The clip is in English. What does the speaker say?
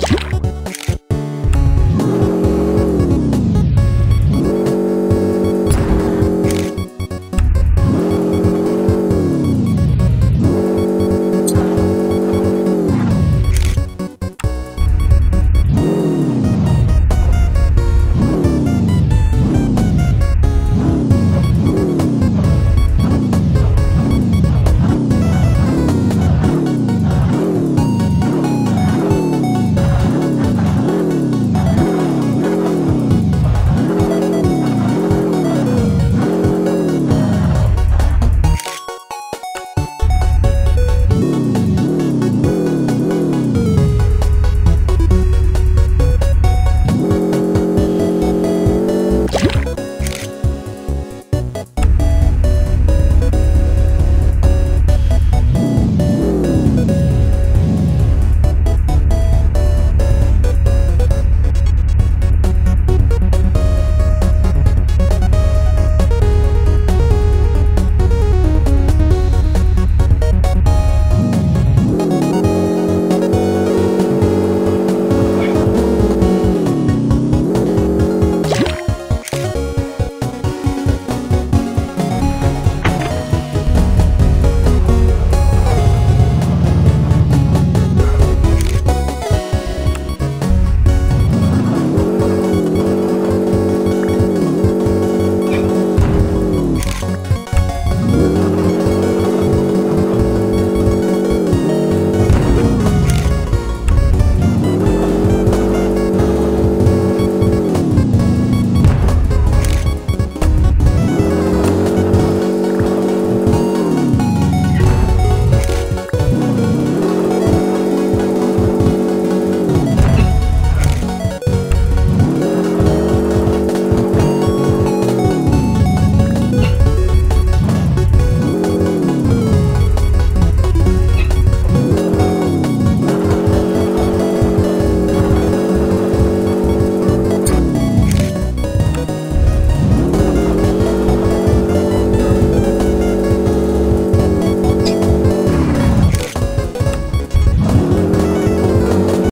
you.